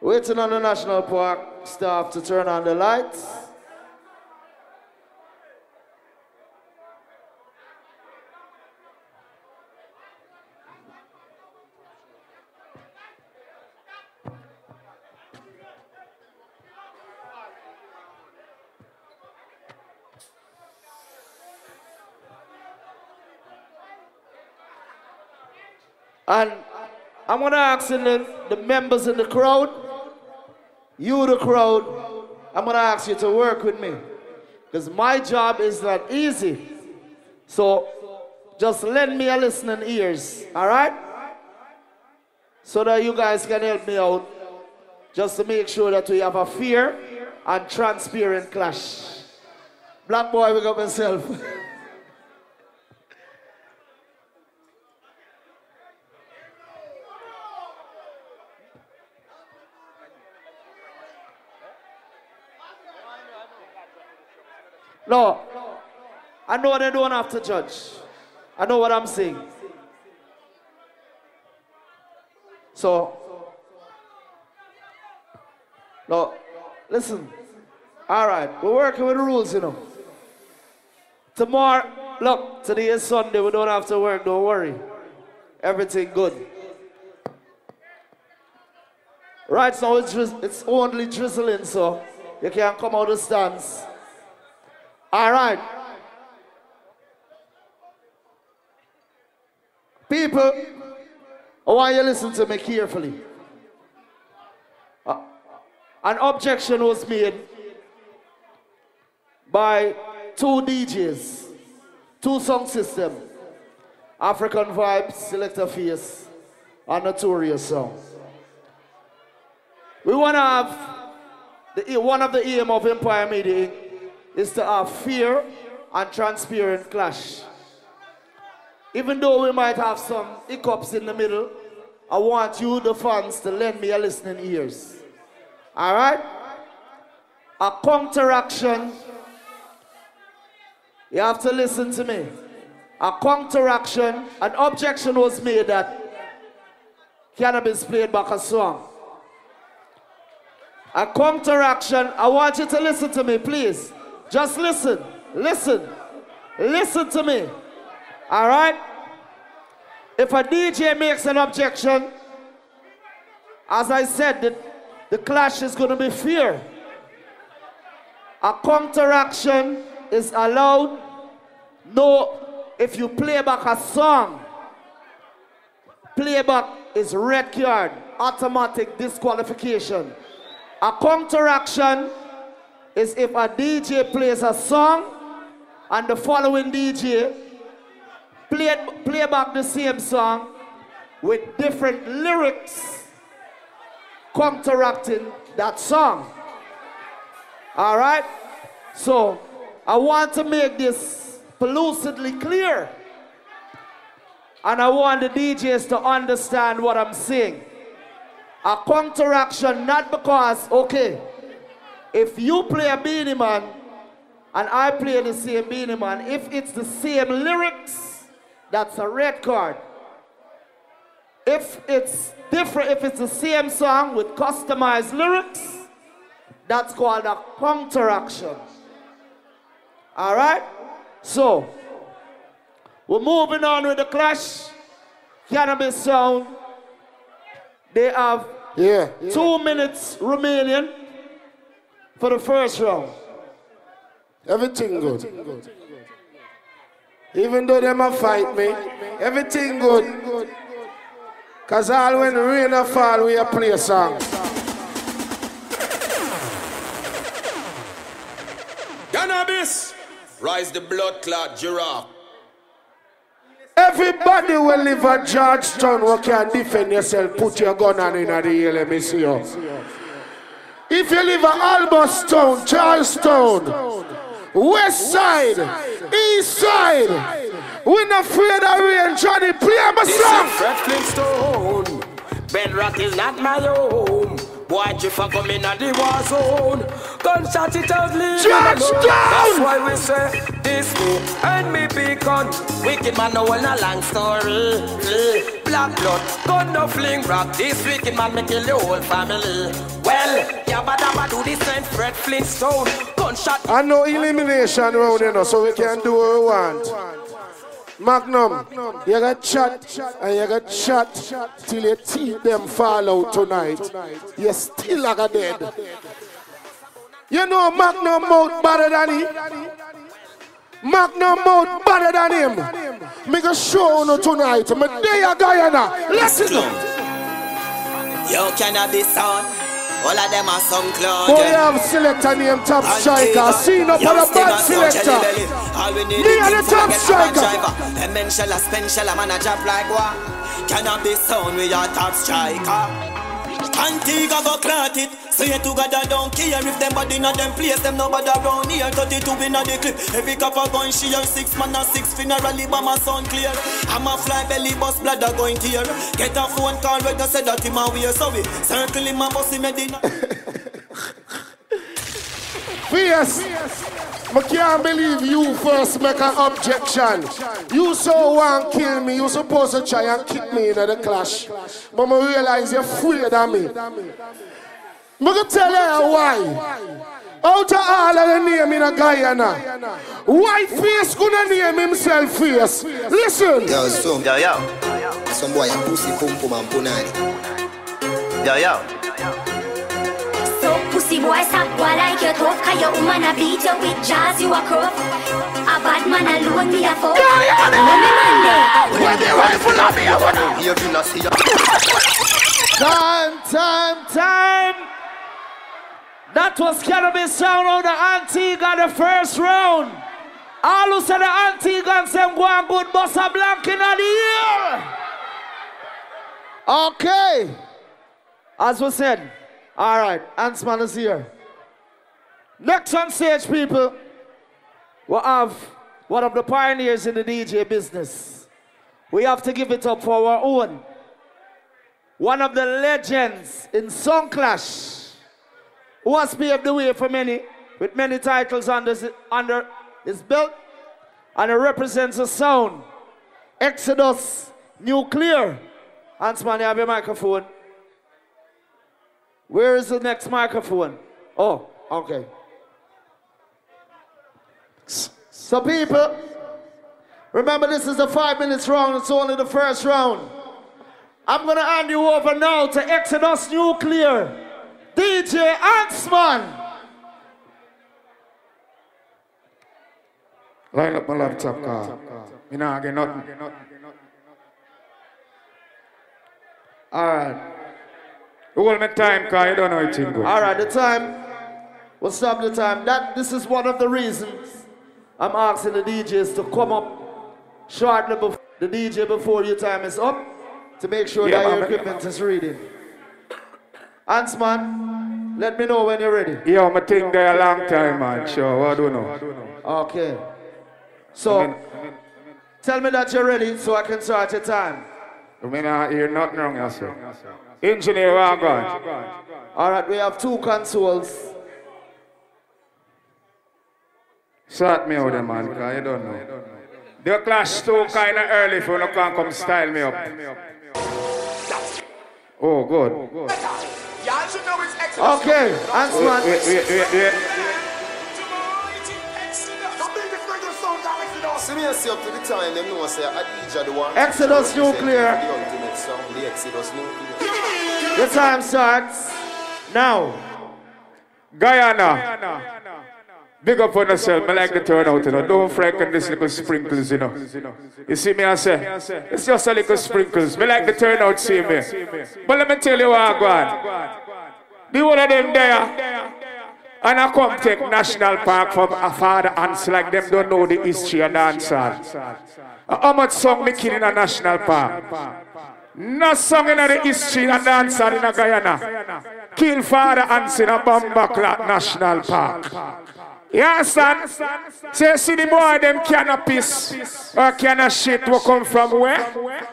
Waiting on the National Park staff to turn on the lights. And I'm gonna ask the, the members in the crowd, you the crowd, I'm gonna ask you to work with me. Because my job is not easy. So just lend me a listening ears, alright? So that you guys can help me out. Just to make sure that we have a fair and transparent clash. Black boy, wake up himself. No, I know they don't have to judge. I know what I'm saying. So, no, listen. All right, we're working with the rules, you know. Tomorrow, look, today is Sunday. We don't have to work. Don't worry. Everything good. Right now, it's, it's only drizzling, so you can't come out of the stands. All right. People, I want you to listen to me carefully. Uh, an objection was made by two DJs, two song system, African Vibes, Selector Face, and Notorious Song. We want to have, the, one of the aim of Empire Media. Is to have fear and transparent clash. Even though we might have some hiccups in the middle, I want you, the fans, to lend me your listening ears. All right? A counteraction. You have to listen to me. A counteraction, an objection was made that cannabis played back a song. A counteraction, I want you to listen to me, please. Just listen, listen, listen to me. All right? If a DJ makes an objection, as I said, the, the clash is going to be fear. A counteraction is allowed. No, if you play back a song, playback is red card, automatic disqualification. A counteraction is if a DJ plays a song and the following DJ play, play back the same song with different lyrics counteracting that song. All right? So, I want to make this lucidly clear. And I want the DJs to understand what I'm saying. A counteraction, not because, okay, if you play a Beenie Man and I play the same Beenie Man, if it's the same lyrics, that's a red card. If it's different, if it's the same song with customized lyrics, that's called a counteraction. All right? So, we're moving on with the clash. Cannabis sound. They have yeah, two minutes remaining for the first round. Everything good. Even though them a fight me, everything good. Cause all when rain a fall, we a play a song. Cannabis! Rise the blood clot giraffe. Everybody will live at Georgetown who can defend yourself. Put your gun on in the ear, let me see you. If you live at Albouystown, Charlestown, West Side, East Side, we're not afraid of rain. Johnny, play my This is song. Fred Flintstone. Ben Rock is not my home. Boy, Jiffa come in at the war zone. Gunshot it out, leave. That's why we say this me and me beacon. Wicked man, no one a long story. Black blood, gun no fling rock. This wicked man me kill the whole family. Well, yabba dabba do this and Fred Flintstone. Gunshot. I know elimination round you know, so we can do what we want. Magnum, you got chat and you got chat till your teeth them fall out tonight. You're still like a dead. You know Magnum mouth better than him. Magnum mouth better than him. Me go show you tonight. Me day a Guyana. Listen. Yo, cannabis sound. All of them are some clown. Boy, have selector named Top Striker. Seen up on a bad selector. Me and the top striker. A men shall a spend shall a man a drop like what? Cannabis sound with your top striker. Antigua go clot it. Say it together don't care If them body not them place. Them nobody around here. 32 in a the clip. Every couple gun she and six man and six funeral Ibama sound clear. I'm a fly belly bus blood a going tear. Get a phone call where they say that him a wear. So we circle him a bus him a dinner. Fierce. I can't believe you first make an objection. You so want kill me, you supposed to try and kick me into the clash. But I realize you're afraid of me. I'm going to tell you why. Out of all of the name in a Guyana, white face gonna name himself face. Listen. Yo, so, yo, yo. Some boy a pussy pum pum and punani. Yo, yo. So pussy boy stop boy like you tough Cause your woman a beat you with jazz you a cuff A bad man alone me a fuck When me man there When the rifle on me I wanna You do not see ya. Time, time, time. That was cannabis sound on the Antigua the first round. All who said the Antigua them go and good bossa blank in the ear. Okay. As we said, all right, Ansman is here. Next on stage, people, we have one of the pioneers in the DJ business. We have to give it up for our own. One of the legends in Song Clash, who has paved the way for many, with many titles under, under his belt, and it represents a sound. Exodus, Nuclear. Hansman, you have your microphone. Where is the next microphone? Oh, okay. So, people, remember this is the five minutes round, it's only the first round. I'm gonna hand you over now to Exodus Nuclear, DJ Ansman. Line up my laptop car. Me nah get nothing. Alright. Hold me time, car. You don't know it go. Alright, the time. We'll stop the time. That this is one of the reasons I'm asking the DJs to come up shortly before the DJ before your time is up to make sure Yeah, that your man. equipment is ready. Ansman, let me know when you're ready. Yo, my thing there a long time, man. Sure, I don't know. Okay. So, tell me that you're ready so I can start your time. I mean, I hear nothing wrong, you say. Engineer, what going? All right, we have two consoles. Sort me out, there, man, because you don't know. The clash too kind of early for you can come style me up. Oh, good. Y'all should know it's excellent. Okay, Ansman. Wait, wait, wait, wait. See me and see up to the time, them know say Adija the one. Exodus Nuclear. The ultimate song, the Exodus Nuclear. Your time starts now. Guyana. Big up on yourself. I like the turnout, you know. Don't frighten this little sprinkles, you know. You see me, I say, it's just a little sprinkles. Me like the turnout, see me. But let me tell you what got. The one of them there, and I come take National Park from a father ants like them don't know the history of dancehall. How much song me kill in a National Park? No song in the history of dancehall in Guyana. Kill father in a Bambaclat National Park. You understand? Say, see the boy, them can of piss or can of shit will come from where?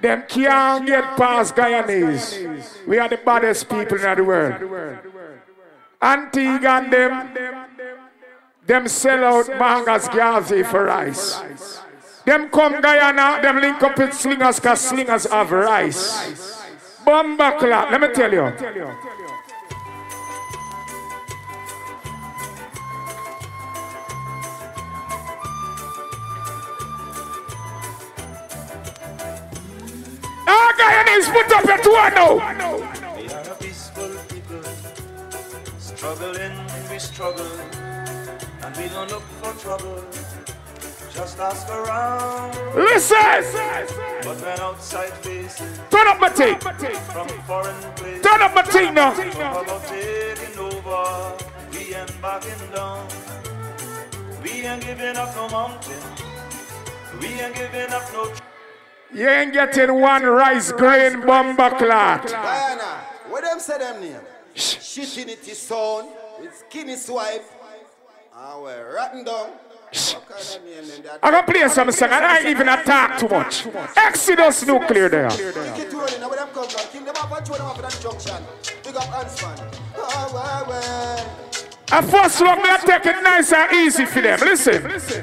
Them can't get past Guyanese. We are the baddest people in the world. Antigua and them, them sell out mangas gazi for rice. Them come Guyana, them link up with slingers cause slingers have rice. Bomba clap, let me tell you. Ah, Guyanese, put up your two now. We struggling, we struggle, and we don't look for trouble. Just ask around. Listen. But when outside faces Turn up my thing. from foreign places, Turn up my thing now. talk about taking over, we ain't backing down. We ain't giving up no mountain. We ain't giving up no. You ain't getting one rice grain bomber clot. Diana, what them say them name? Shitinity sound with skinny swipe. Ah, well, rotten down. I'm gonna play some song and I even attack too much. Exodus nuclear there. And first one, I take it nice and easy for them. Listen.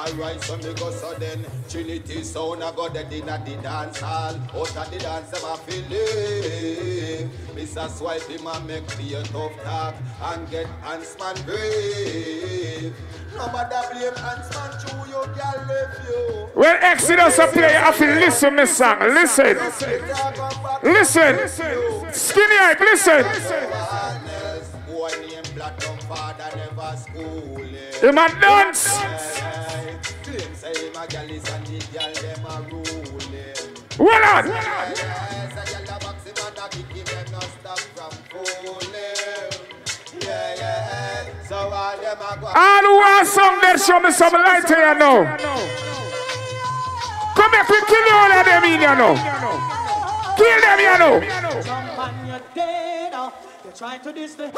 Alright, when you ready? Alright, so me go so then Trinity sound I go in at the dance hall Out at the dance them a feeling Mr. Swipe him and make me a tough talk And get Hansman brave Nobody blame Hansman Chew you girl left you When Exodus a play, I feel listen me song. Listen. Listen. Skinny hype, listen. Boy named Platinum father never school Him a dance. Claim say him a gal is and the gal them a ruling Well on. Yes, a gal a box him and a kick him them no stop from fooling Yeah, yeah, so all them a go All who want some that show me some light here now. Come here, quick, kill all of them in here now. Kill them here now. Jump on your dead. You're trying to diss the.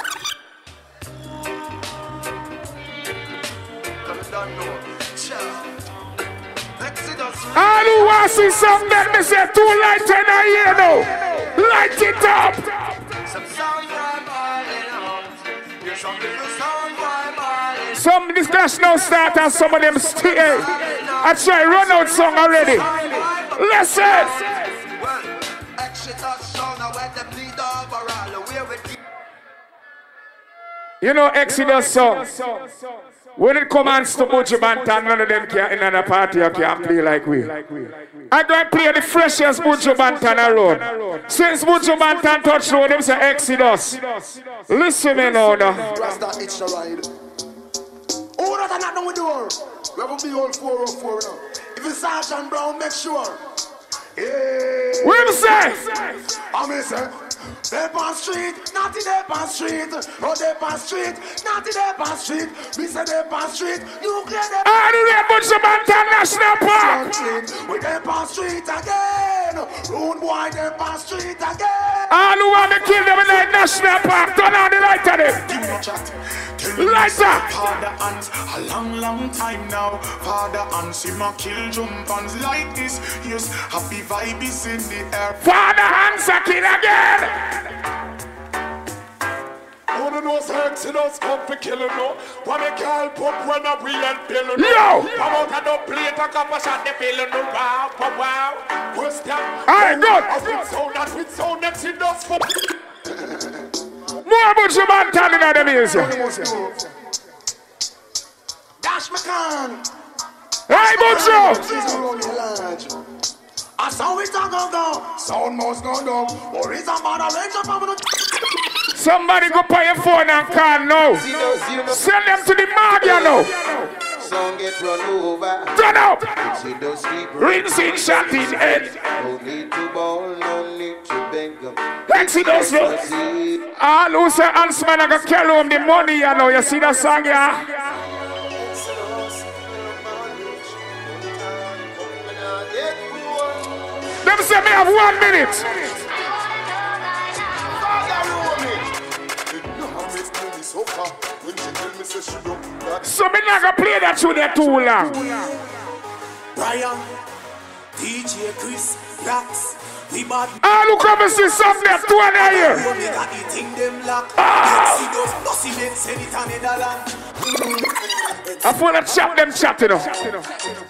All who want see some that me say too light in here now. Light it up. Some discussion start and some of them stay. I try run out song already. Listen. You know Exodus song. When it comes to Buju Banton, none of them can in another party you can play like we. I don't play the freshest Buju Banton around. Since Buju Banton touch road, them say Exodus. Listen me now. now. Rasta itch the ride Who does not know with the door? We have a big old 404 now. If it's Sergeant Brown, make sure. Yeah. What say? I mean, say, they on street, naughty they on street. Oh, they on street, naughty they on street. We say they on street, nuclear they Ah, the Red Buju Banton National Park. We they on street again. Rude boy, they on street again. All who want to kill them in the National Park, turn on the light of them. Light up. Father Hans, a long, long time now. Father Hans, him a kill jump ons like this. Yes, happy vibes in the air. Father Hans a kill again. Who know Exodus come for killing no? What a girl put when a real pill no? Yo! Come out and don't play a couple shot the pill no? Wow, wow, wow. Question. Alright, good. A with sound that with sound Exodus for. More Buju Banton in the music. Dash McCann. Hey. I saw it go. Sound. Or is a man a. Somebody go pay your phone and call now. Send them to the mag, you know. Get run over Turn up. Those people Rinsing shot in head. No need to bowl, no need to beg them Exodus, no. All who say Huntsman are gonna carry home the money, you know. You see that song, yeah? Them say me have one minute. So me not gonna play that tune there too long. Brian, DJ Chris, Rax, we bad. All who come and see something there, two and a year. We got eating them lock. Ah! Exodus, Bossy men send it on Netherlands. I feel that chat them chat, you know.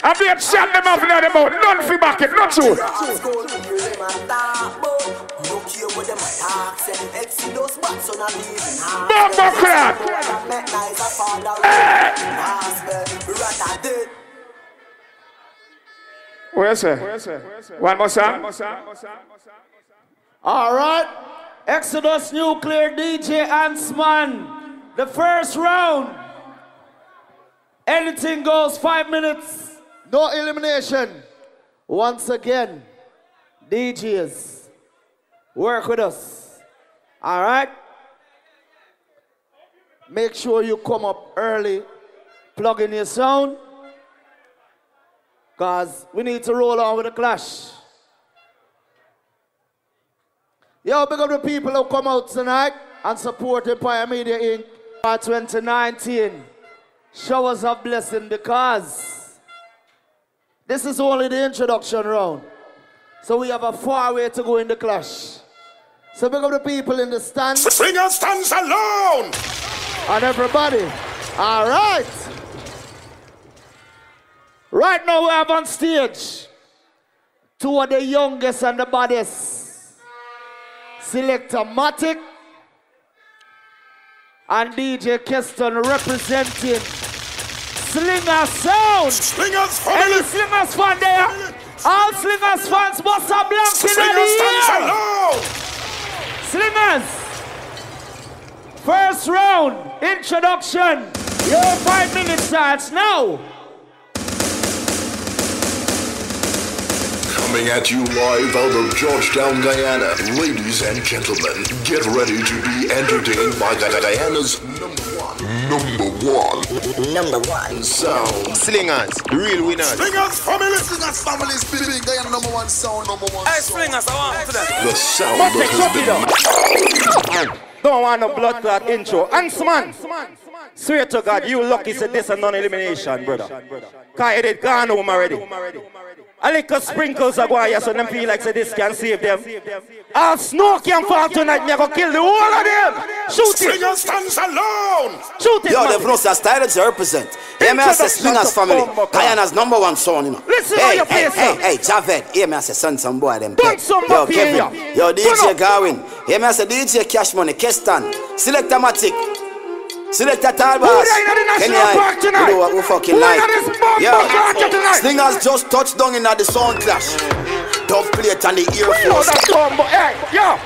I be a chat them off in the mouth. None for back it, not true. Don't care what them talk, send Exodus, but son of even half. Bumbo clap. Make nice a father. Gospel, rat dead. What you? One more song? All right. Exodus Nuclear DJ Ansman. The first round. Anything goes, five minutes. No elimination. Once again, DJs, work with us. All right? Make sure you come up early, plug in your sound, because we need to roll on with the clash. Yo, big up the people who come out tonight and support Empire Media Inc. for 2019. Showers of blessing because this is only the introduction round. So we have a far way to go in the clash. So big up the people in the stands. Swinger stands alone. And everybody. All right. Right now we have on stage two of the youngest and the baddest. Selector Matic and DJ Keston representing Slinger Sound. Slingers family. Any Slingers fan there? All Slingers fans must have blank in Slingers the stands air. Slingers. First round, introduction. Your five minutes starts now. Coming at you live out of Georgetown, Guyana. Ladies and gentlemen, get ready to be entertained by Gu- Guyana's number one. Number one. Number one. Sound. Slingers, real winners. Slingers family. Slingers family is big, big. Guyana number one sound, number one. Hey, Slingers, I want to that. The sound But that has been Don't want no blood clot intro. Ansman. Swear to God, you lucky said this a non-elimination, brother. Cause it had gone home already. A little sprinkles are going here so them feel like say this can save them. All snow can fall tonight, me go kill the whole of them. Shoot it. Slinger stands alone. Shoot it, Yo, man. they've no such style to represent. Yeah, me I say Slingers family. Guyana's number one son, you know. Listen how hey, you hey, play, hey, sir. hey, Javed. Yeah, me I say son, some boy them. Don't some Yo, boy Kevin. here. Yo, Turn DJ up. Garwin. Yeah, me I say DJ Cash Money, Keston. Selector Matic. Selector Who Talbot. there in the National Park tonight? We do what we fucking like. there in this bomb Yo, tonight? Slingers just touched down in the sound clash. Dove plate and the Yo, Force. Hey, yo.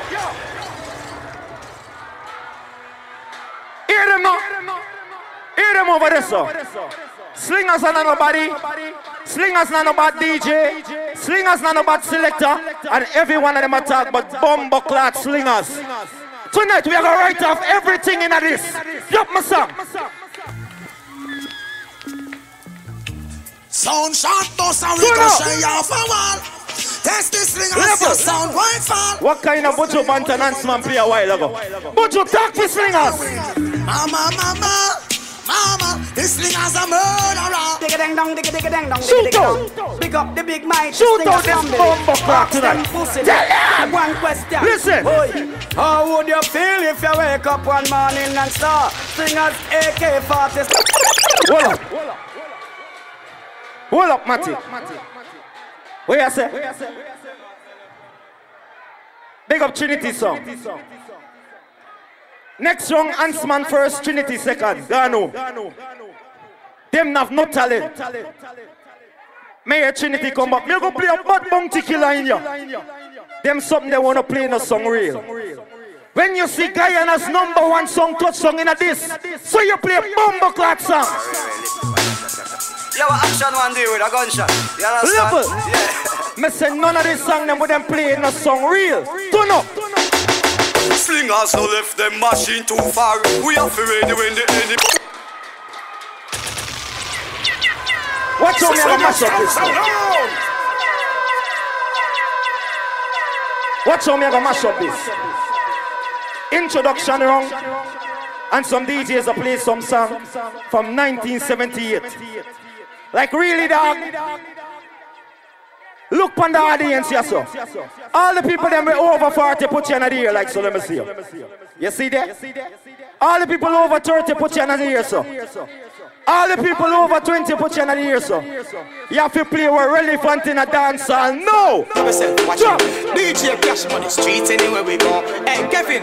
Hear them now. Hear them over there, sir. Slingers are not nobody. Slingers not about DJ. Slingers not about selector. And every one of them attack but bomber clot slingers. Tonight we are gonna write off everything in this. Yup, my son. Sound shot, bust and Turn up. ricochet off a wall. Test this thing and Level. your sound won't fall. What kind of Buju Banton man play a while ago? Buju talk for slingers. Mama, mama, mama, this slingers a murderer. Dig a ding dong, dig a dig a ding dong, dig a Shoot dig dong. Big up the big mic. Shoot Slingers out this family. bomber clock tonight. Tell them. One question. Listen. Oi, how would you feel if you wake up one morning and saw Slingers AK-47? Hold up. Hold up, Matty. What you say? Big up Trinity song. Next song, Ansman first, Trinity second. Gano. Them have no talent. May a Trinity come back. Me go play a bad bounty killer in ya. Them something they wanna play in a song real. When you see Guyana's number one song, touch song in a this, so you play bomber clot song. Yeah, what action one do with a gunshot? You understand? Level. Me say none of this song them with them play in a song real. Turn up. Slingers no left them machine too far. We have to ready when the enemy. Watch me have a mash up this. Watch how me have a mash this. Introduction wrong. And some DJs are playing some song from 1978. Like really dog. Look on the audience, yes, sir. All the people them with over 40 put you in the ear, like so. Let me see. you. You see that? All the people over 30 put you in the ear, sir. All the people over 20 put you in the ear, sir. You have to play with relevant in a dance hall. No! DJ Cash Money, streets anywhere we go. Hey, Kevin,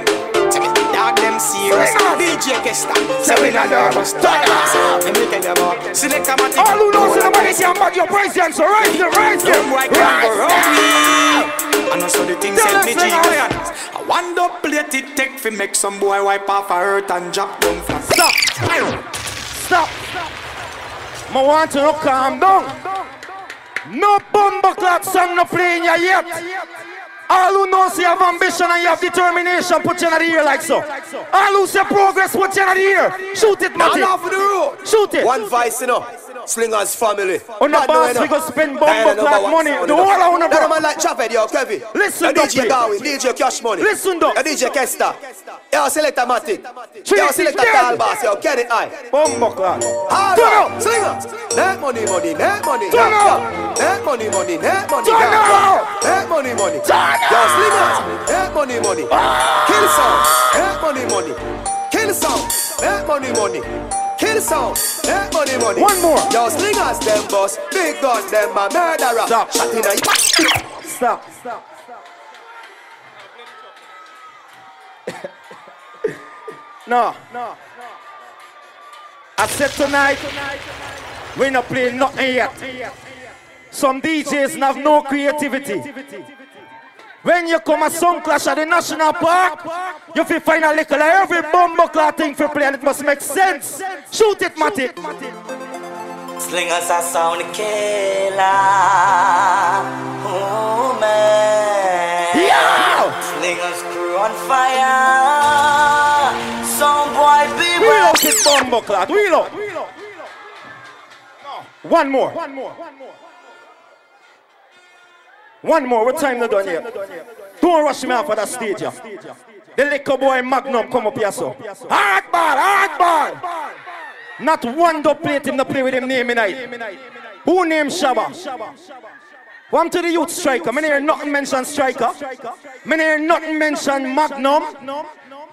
dog them serious. DJ Kesta, say we not nervous. Let me tell you about Select a matic. All who knows can back your and so rise them, rise them. Them boy can't go round me. I know so the things help me sing G out. Lions. I want to plate it take fi make some boy wipe off a hurt and drop down flat. Stop. Stop. I want to calm down. No clock song no playing ya yet. All who knows you have ambition and you have determination, put you in the ear like so. All who say progress, put you in the ear. Shoot it, Matty. Now for the road. Shoot it. One vice, you know. Slingers family. On the boss, we go spend number clock money. The whole That bro. man like Chavez, yo, Kevin. Listen, Yo, DJ. Darwin, DJ Cash Money. Listen, Doc. DJ Kesta. Yo, Selector Matic. Three, Yo, dead. Tall Boss, yo, it high. Bumbo clock. Up. slingers. Net money, money, net money. Turn up. Net money, money, net money. Turn up. Net money, money. Turn Yo, up. slingers. Net money, money. Kill sound. Net money, money. Kill sound. Net money, money. Kill sound. Net money, money. One more. Yo, slingers, them boss. Big gun, them a murderer. Stop. Shot in a Stop. Stop. no. No. I said tonight, we not playing nothing yet. Some DJs have no creativity. When you come a sound clash at the National Park, you feel find a little every bumbo clock thing for play and it must make sense. Shoot it, Matty. Slingers a sound killer. Oh man. Yeah. Slingers crew on fire. Some boy be Wheel out this bumbo clock. Wheel out. One more. One more. One more. One more, what time they done here? Don't rush me off of that stage. Yeah. The little boy Magnum come up here so. Hard ball, hard ball. Not one dub plate him to play with him name tonight. Who named Shabba? One to the youth striker. Me hear nothing mention striker. Me hear nothing mention Magnum.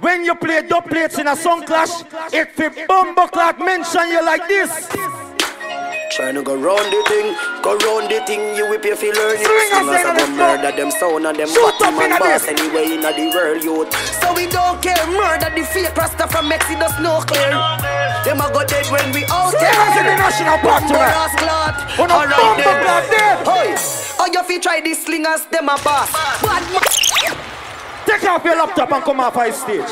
When you play dub plates in a sound clash, if the bumbo clock mention you like this. Trying to go round the thing, go round the thing, you whip your feel learn it. Swing us Singers in a go murder them sound and them bottom and boss this. anyway in the world youth. So we don't care, murder the fake rasta from Exodus no clear. Them a go dead when we out Swing us in the national park Bumbo tonight. ass clot. On a then. clock there. Hey, oh you fi try these slingers, them a boss. Bad man. Take off your laptop and come off high stage.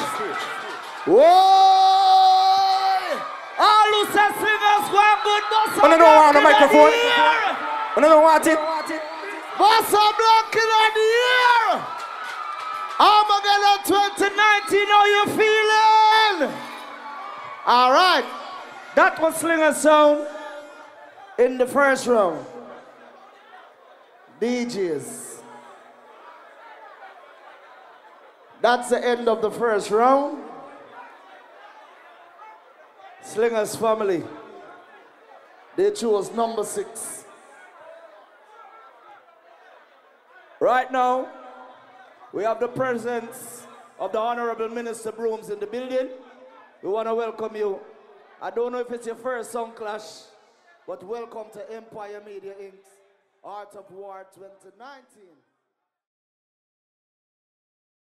Whoa! All who say singers go and good boss. I don't want the microphone. I don't want it. What's up, Black in the air? Armageddon 2019, how you feeling? All right. That was Slinger Sound in the first round. DJs. That's the end of the first round. Slingers family. They chose number six. Right now, we have the presence of the Honorable Minister Brooms in the building. We want to welcome you. I don't know if it's your first sound clash, but welcome to Empire Media Inc.'s Art of War 2019.